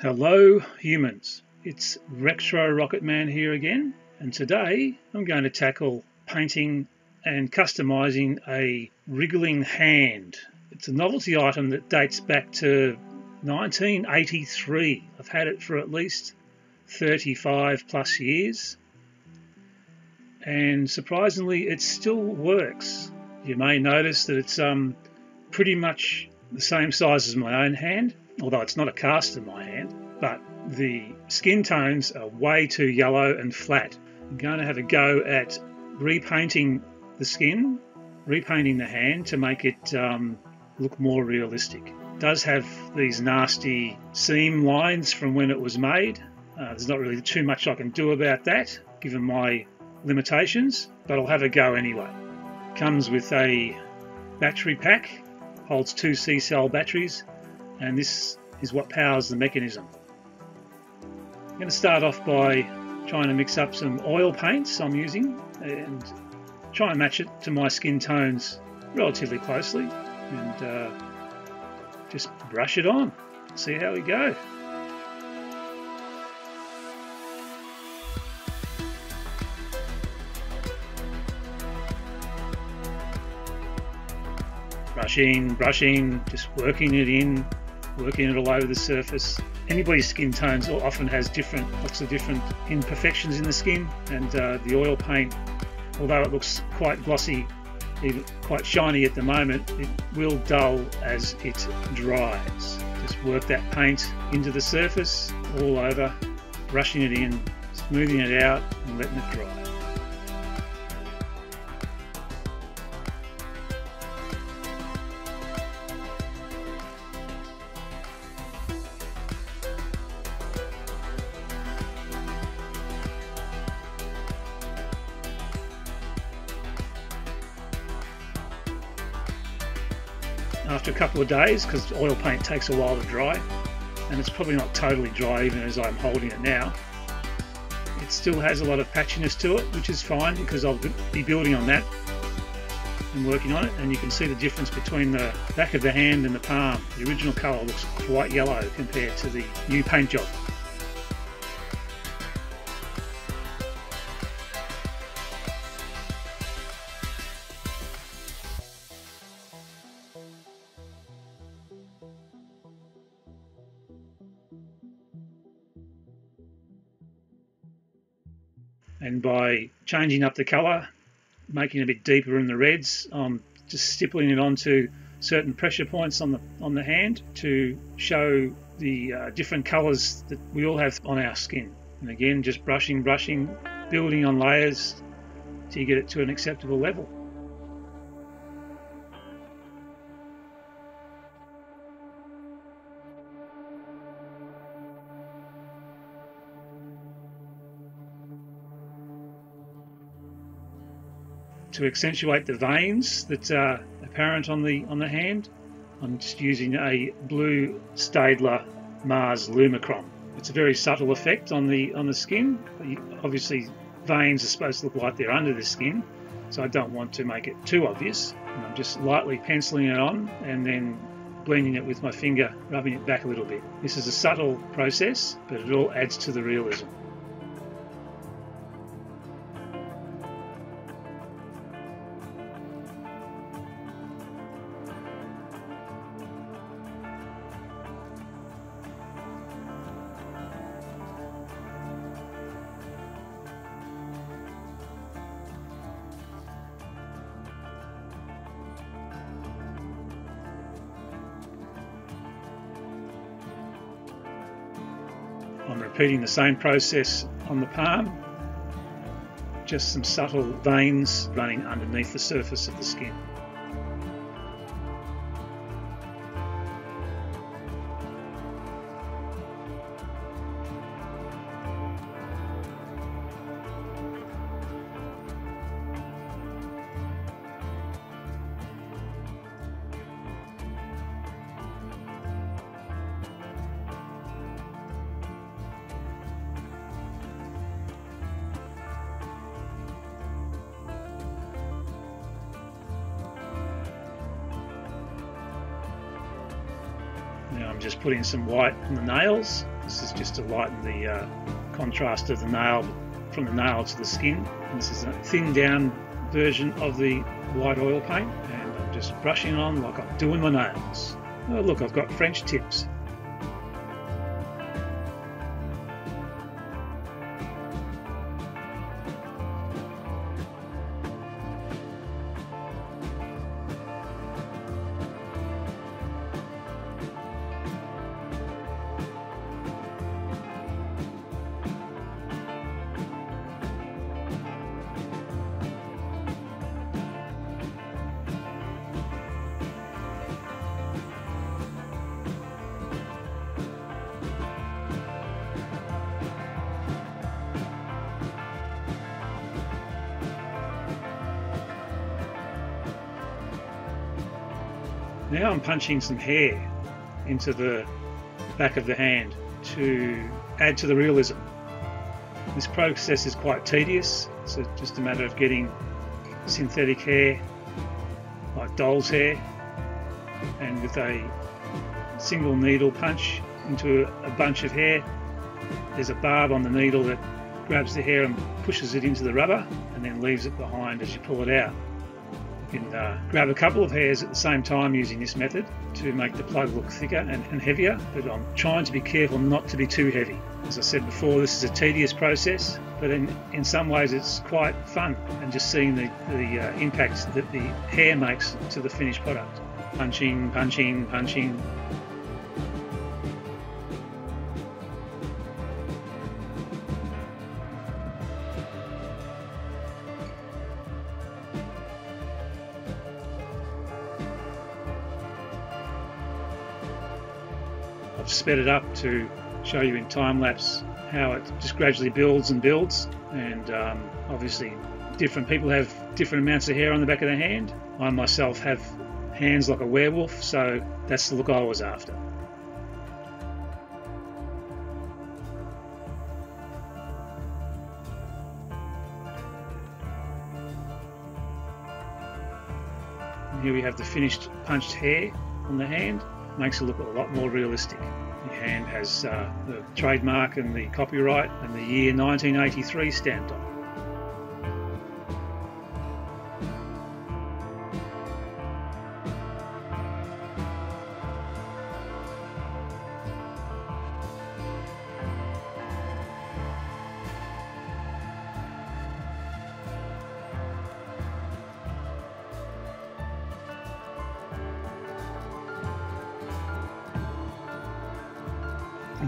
Hello, humans. It's Retro Rocketman here again, and today I'm going to tackle painting and customizing a wriggling hand. It's a novelty item that dates back to 1983. I've had it for at least 35 plus years, and surprisingly, it still works. You may notice that it's um, pretty much the same size as my own hand, although it's not a cast in my hand, but the skin tones are way too yellow and flat. I'm going to have a go at repainting the skin, repainting the hand to make it um, look more realistic. It does have these nasty seam lines from when it was made. Uh, there's not really too much I can do about that given my limitations, but I'll have a go anyway. Comes with a battery pack, holds two C cell batteries, and this is what powers the mechanism. I'm going to start off by trying to mix up some oil paints I'm using and try and match it to my skin tones relatively closely and uh, just brush it on, see how we go. Brushing, brushing, just working it in, working it all over the surface. Anybody's skin tones often has different, lots of different imperfections in the skin, and uh, the oil paint, although it looks quite glossy, even quite shiny at the moment, it will dull as it dries. Just work that paint into the surface, all over, brushing it in, smoothing it out, and letting it dry. After a couple of days because oil paint takes a while to dry and it's probably not totally dry even as I'm holding it now. It still has a lot of patchiness to it which is fine because I'll be building on that and working on it and you can see the difference between the back of the hand and the palm. The original colour looks quite yellow compared to the new paint job. And by changing up the colour, making it a bit deeper in the reds, I'm just stippling it onto certain pressure points on the on the hand to show the uh, different colours that we all have on our skin. And again, just brushing, brushing, building on layers till you get it to an acceptable level. To accentuate the veins that are apparent on the on the hand. I'm just using a blue Staedtler Mars Lumochrom. It's a very subtle effect on the on the skin. Obviously, veins are supposed to look like they're under the skin, so I don't want to make it too obvious. And I'm just lightly penciling it on and then blending it with my finger, rubbing it back a little bit. This is a subtle process, but it all adds to the realism. I'm repeating the same process on the palm, just some subtle veins running underneath the surface of the skin. I'm just putting some white on the nails. This is just to lighten the uh, contrast of the nail from the nail to the skin. And this is a thin down version of the white oil paint and I'm just brushing on like I'm doing my nails. Oh look, I've got French tips. Now I'm punching some hair into the back of the hand to add to the realism. This process is quite tedious, so it's just a matter of getting synthetic hair, like doll's hair, and with a single needle punch into a bunch of hair, there's a barb on the needle that grabs the hair and pushes it into the rubber and then leaves it behind as you pull it out. You can uh, grab a couple of hairs at the same time using this method to make the plug look thicker and, and, heavier, but I'm trying to be careful not to be too heavy. As I said before, this is a tedious process, but in, in some ways it's quite fun and just seeing the, the uh, impact that the hair makes to the finished product. Punching, punching, punching, sped it up to show you in time lapse how it just gradually builds and builds and um, obviously different people have different amounts of hair on the back of their hand. I myself have hands like a werewolf so that's the look I was after. Here we have the finished punched hair on the hand makes it look a lot more realistic. The hand has uh, the trademark and the copyright and the year 1983 stamped on it.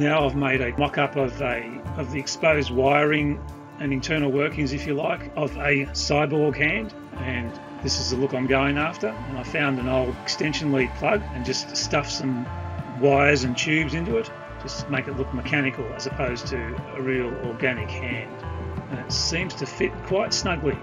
Now I've made a mock-up of a of the exposed wiring and internal workings, if you like, of a cyborg hand, and this is the look I'm going after. And I found an old extension lead plug and just stuffed some wires and tubes into it, just make it look mechanical as opposed to a real organic hand. And it seems to fit quite snugly.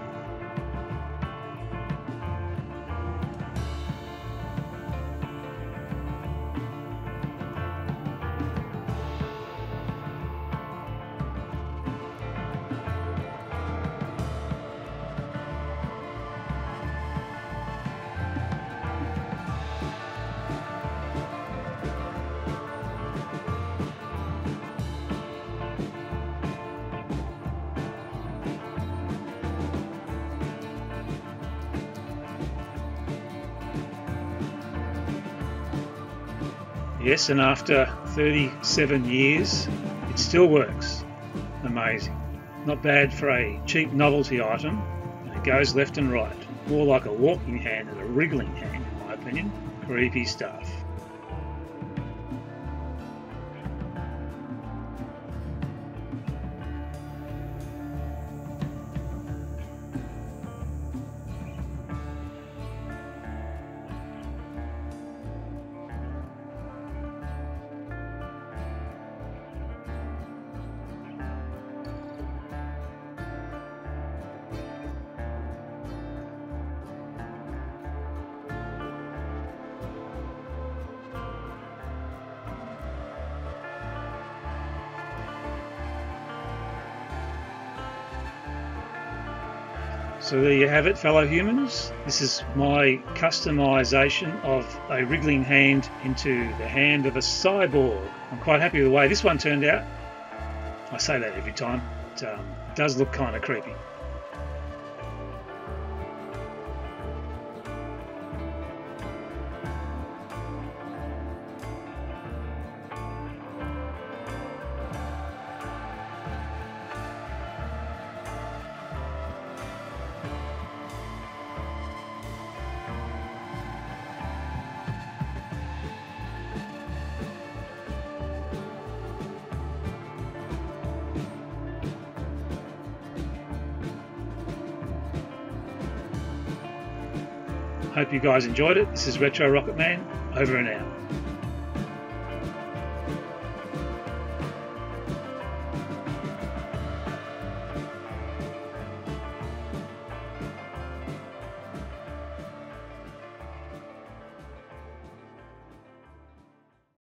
Yes, and after 37 years, it still works. Amazing. Not bad for a cheap novelty item, and it goes left and right. More like a walking hand than a wriggling hand, in my opinion. Creepy stuff. So there you have it, fellow humans. This is my customization of a wriggling hand into the hand of a cyborg. I'm quite happy with the way this one turned out. I say that every time. It um, does look kind of creepy. Hope you guys enjoyed it. This is Retro Rocketman, over and out.